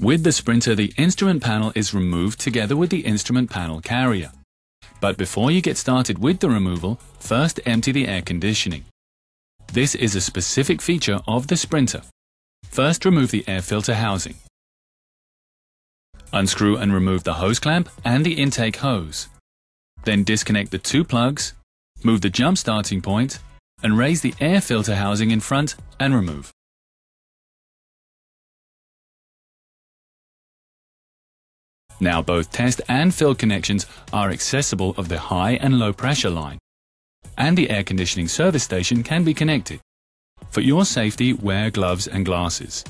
With the Sprinter, the instrument panel is removed together with the instrument panel carrier. But before you get started with the removal, first empty the air conditioning. This is a specific feature of the Sprinter. First remove the air filter housing. Unscrew and remove the hose clamp and the intake hose. Then disconnect the two plugs, move the jump starting point, and raise the air filter housing in front and remove. Now both test and fill connections are accessible of the high and low pressure line, and the air conditioning service station can be connected. For your safety, wear gloves and glasses.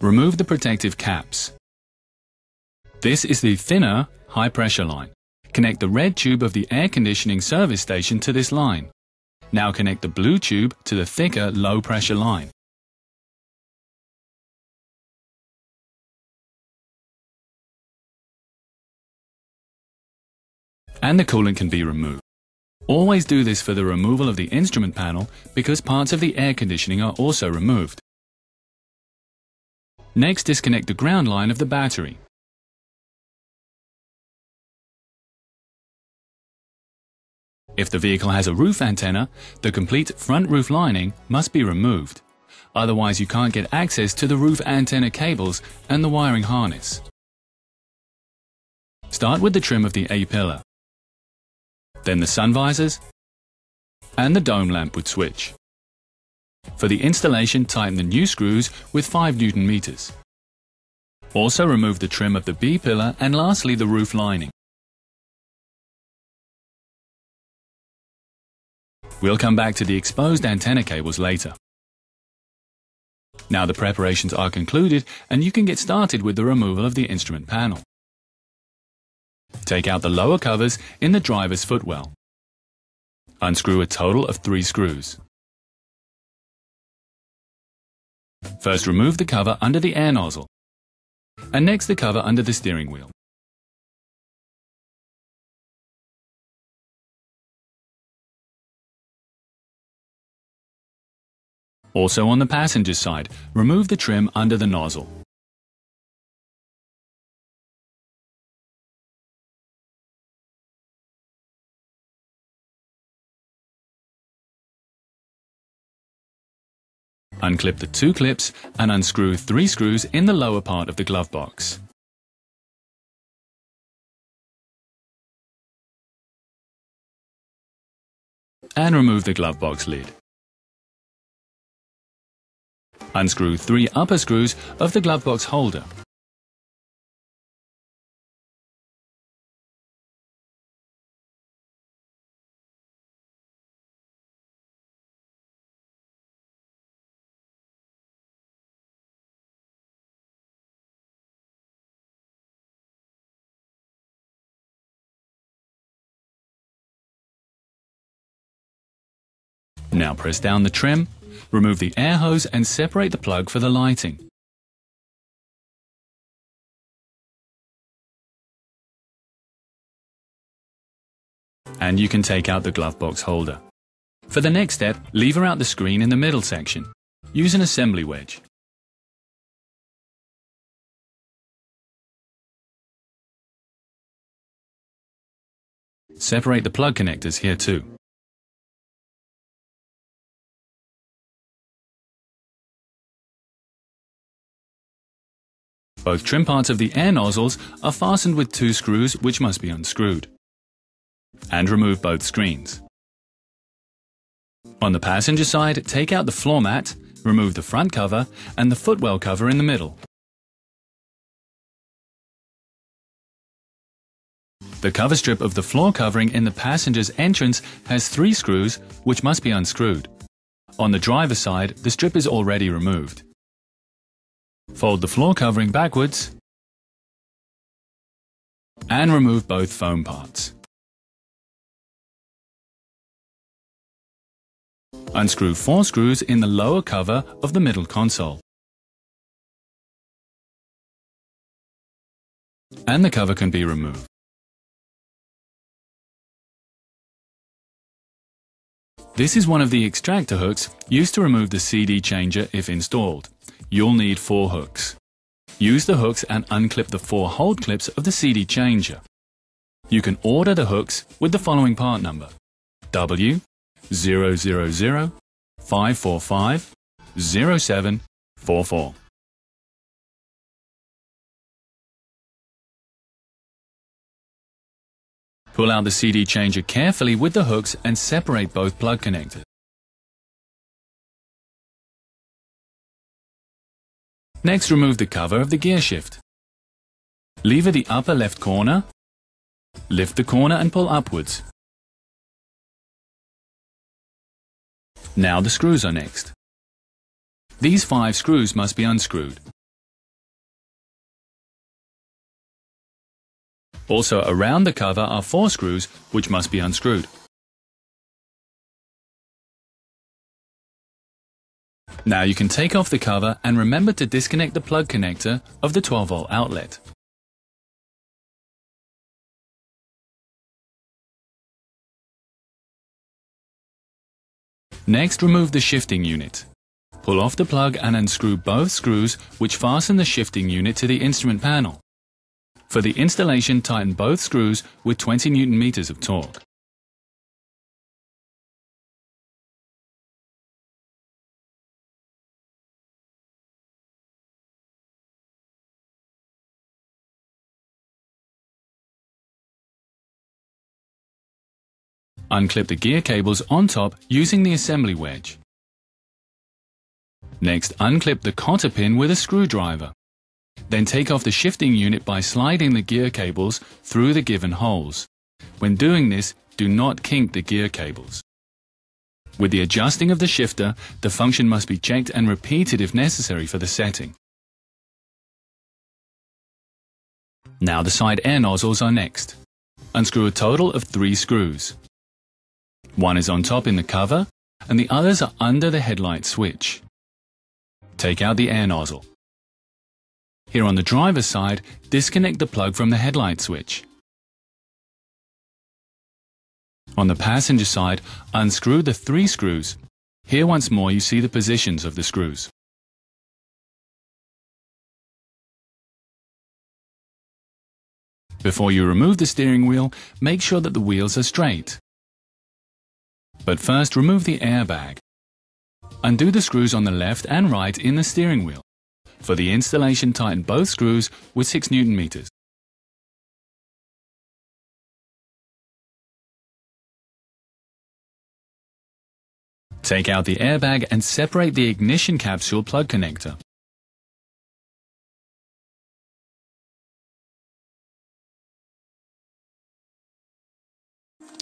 Remove the protective caps. This is the thinner, high pressure line. Connect the red tube of the air conditioning service station to this line. Now connect the blue tube to the thicker, low pressure line. And the coolant can be removed. Always do this for the removal of the instrument panel because parts of the air conditioning are also removed. Next, disconnect the ground line of the battery. If the vehicle has a roof antenna, the complete front roof lining must be removed. Otherwise, you can't get access to the roof antenna cables and the wiring harness. Start with the trim of the A-pillar, then the sun visors, and the dome lamp would switch. For the installation, tighten the new screws with 5 Newton meters. Also remove the trim of the B-pillar and lastly the roof lining. We'll come back to the exposed antenna cables later. Now the preparations are concluded and you can get started with the removal of the instrument panel. Take out the lower covers in the driver's footwell. Unscrew a total of three screws. First remove the cover under the air nozzle, and next the cover under the steering wheel. Also on the passenger side, remove the trim under the nozzle. Unclip the two clips and unscrew three screws in the lower part of the glove box. And remove the glove box lid. Unscrew three upper screws of the glove box holder. Now press down the trim, remove the air hose and separate the plug for the lighting. And you can take out the glove box holder. For the next step, lever out the screen in the middle section. Use an assembly wedge. Separate the plug connectors here too. Both trim parts of the air nozzles are fastened with two screws which must be unscrewed. And remove both screens. On the passenger side, take out the floor mat, remove the front cover and the footwell cover in the middle. The cover strip of the floor covering in the passenger's entrance has three screws which must be unscrewed. On the driver's side, the strip is already removed. Fold the floor covering backwards and remove both foam parts. Unscrew four screws in the lower cover of the middle console. And the cover can be removed. This is one of the extractor hooks used to remove the CD changer if installed. You'll need four hooks. Use the hooks and unclip the four hold clips of the CD changer. You can order the hooks with the following part number W 000 545 0744. Pull out the CD changer carefully with the hooks and separate both plug connectors. Next remove the cover of the gear shift. Lever the upper left corner, lift the corner and pull upwards. Now the screws are next. These five screws must be unscrewed. Also around the cover are four screws which must be unscrewed. Now you can take off the cover and remember to disconnect the plug connector of the 12 volt outlet. Next remove the shifting unit. Pull off the plug and unscrew both screws which fasten the shifting unit to the instrument panel. For the installation, tighten both screws with 20 newton meters of torque. Unclip the gear cables on top using the assembly wedge. Next, unclip the cotter pin with a screwdriver. Then take off the shifting unit by sliding the gear cables through the given holes. When doing this, do not kink the gear cables. With the adjusting of the shifter, the function must be checked and repeated if necessary for the setting. Now the side air nozzles are next. Unscrew a total of three screws. One is on top in the cover, and the others are under the headlight switch. Take out the air nozzle. Here on the driver's side, disconnect the plug from the headlight switch. On the passenger side, unscrew the three screws. Here once more you see the positions of the screws. Before you remove the steering wheel, make sure that the wheels are straight. But first remove the airbag. Undo the screws on the left and right in the steering wheel. For the installation, tighten both screws with 6 newton meters. Take out the airbag and separate the ignition capsule plug connector.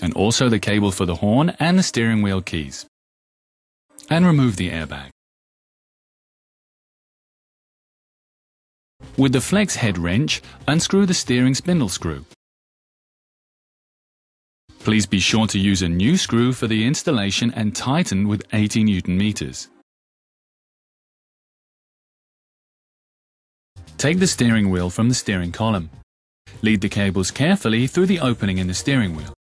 And also the cable for the horn and the steering wheel keys. And remove the airbag. With the flex head wrench, unscrew the steering spindle screw. Please be sure to use a new screw for the installation and tighten with 80 newton meters. Take the steering wheel from the steering column. Lead the cables carefully through the opening in the steering wheel.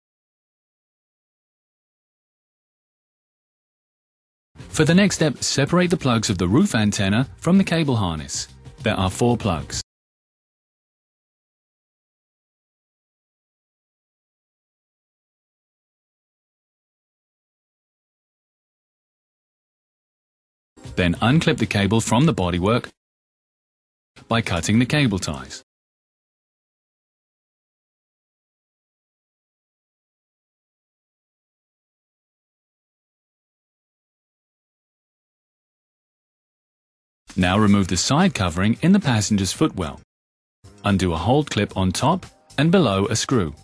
For the next step, separate the plugs of the roof antenna from the cable harness. There are four plugs. Then unclip the cable from the bodywork by cutting the cable ties. Now remove the side covering in the passenger's footwell. Undo a hold clip on top and below a screw.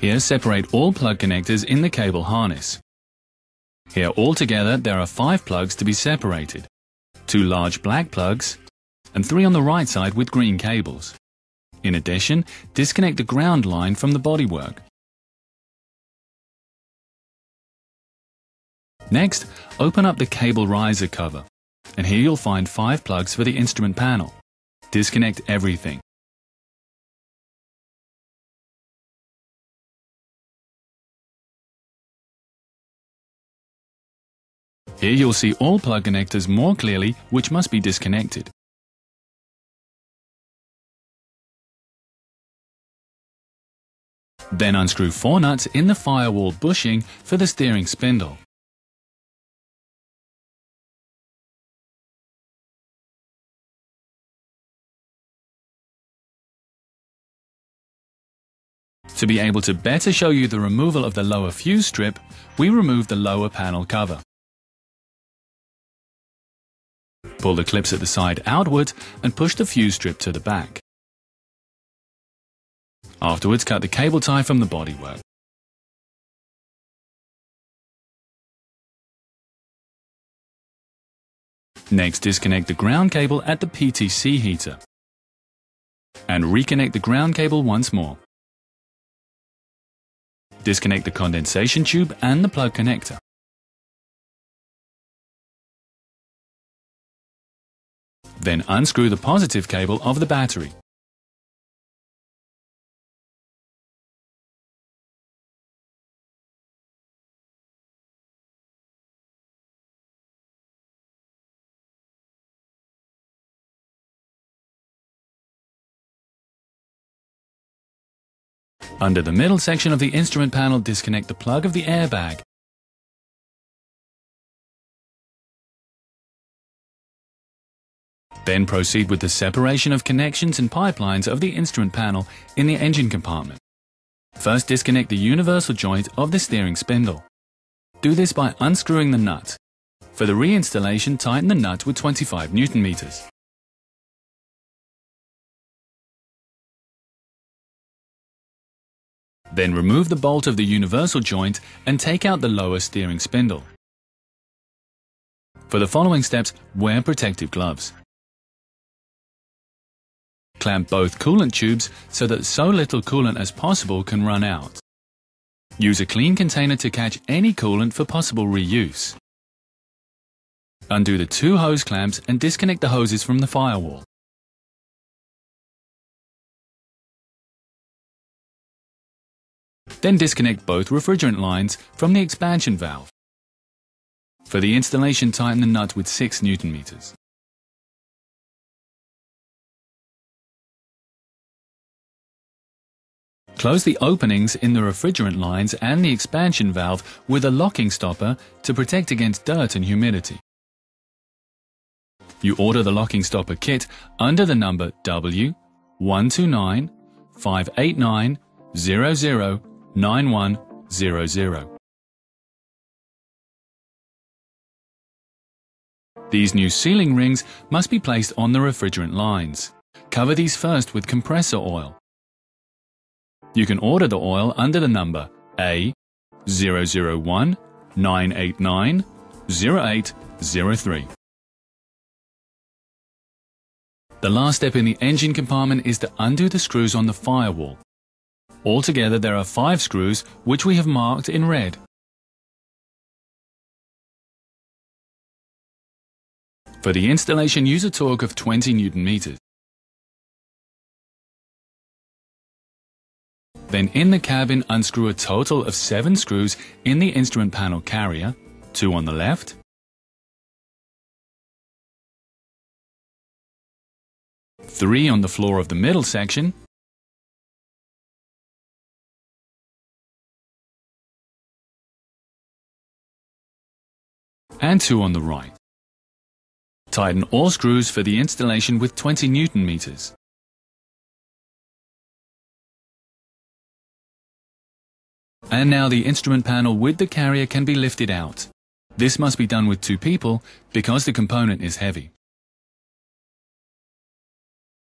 Here separate all plug connectors in the cable harness. Here altogether there are five plugs to be separated two large black plugs, and three on the right side with green cables. In addition, disconnect the ground line from the bodywork. Next, open up the cable riser cover, and here you'll find five plugs for the instrument panel. Disconnect everything. Here you'll see all plug connectors more clearly which must be disconnected. Then unscrew four nuts in the firewall bushing for the steering spindle. To be able to better show you the removal of the lower fuse strip, we remove the lower panel cover. Pull the clips at the side outward and push the fuse strip to the back. Afterwards, cut the cable tie from the bodywork. Next, disconnect the ground cable at the PTC heater. And reconnect the ground cable once more. Disconnect the condensation tube and the plug connector. Then unscrew the positive cable of the battery. Under the middle section of the instrument panel, disconnect the plug of the airbag. Then proceed with the separation of connections and pipelines of the instrument panel in the engine compartment. First disconnect the universal joint of the steering spindle. Do this by unscrewing the nut. For the reinstallation, tighten the nut with 25 Newton meters. Then remove the bolt of the universal joint and take out the lower steering spindle. For the following steps, wear protective gloves. Clamp both coolant tubes so that so little coolant as possible can run out. Use a clean container to catch any coolant for possible reuse. Undo the two hose clamps and disconnect the hoses from the firewall. Then disconnect both refrigerant lines from the expansion valve. For the installation, tighten the nut with 6 Newton meters. Close the openings in the refrigerant lines and the expansion valve with a locking stopper to protect against dirt and humidity. You order the locking stopper kit under the number W129 589 9100. These new sealing rings must be placed on the refrigerant lines. Cover these first with compressor oil. You can order the oil under the number A001 989 0803. The last step in the engine compartment is to undo the screws on the firewall. Altogether there are five screws which we have marked in red. For the installation use a torque of 20 Newton meters. Then in the cabin unscrew a total of 7 screws in the instrument panel carrier, 2 on the left, three on the floor of the middle section, and two on the right. Tighten all screws for the installation with 20 Newton meters. And now the instrument panel with the carrier can be lifted out. This must be done with two people because the component is heavy.